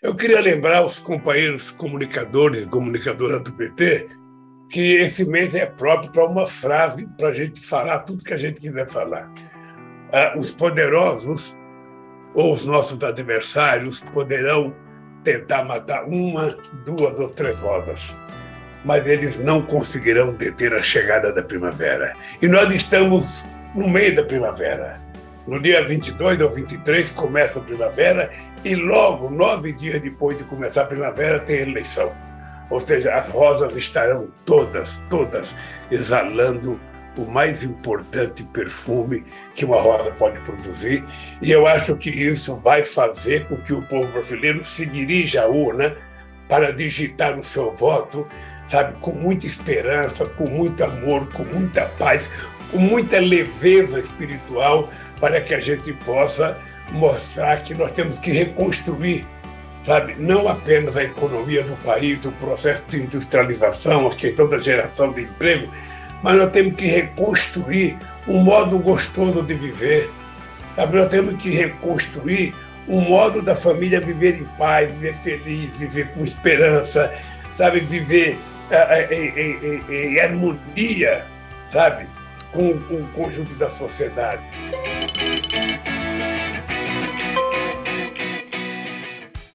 Eu queria lembrar os companheiros comunicadores e comunicadoras do PT que esse mês é próprio para uma frase para a gente falar tudo que a gente quiser falar. Ah, os poderosos ou os nossos adversários poderão tentar matar uma, duas ou três rosas, mas eles não conseguirão deter a chegada da primavera. E nós estamos no meio da primavera. No dia 22 ou 23 começa a primavera e logo, nove dias depois de começar a primavera, tem eleição. Ou seja, as rosas estarão todas, todas exalando o mais importante perfume que uma rosa pode produzir. E eu acho que isso vai fazer com que o povo brasileiro se dirija à urna para digitar o seu voto, sabe, com muita esperança, com muito amor, com muita paz, com muita leveza espiritual, para que a gente possa mostrar que nós temos que reconstruir, sabe, não apenas a economia do país, o processo de industrialização, a questão da geração de emprego, mas nós temos que reconstruir um modo gostoso de viver. Sabe? Nós temos que reconstruir um modo da família viver em paz, viver feliz, viver com esperança, sabe, viver uh, em, em, em, em harmonia, sabe, com, com o conjunto da sociedade.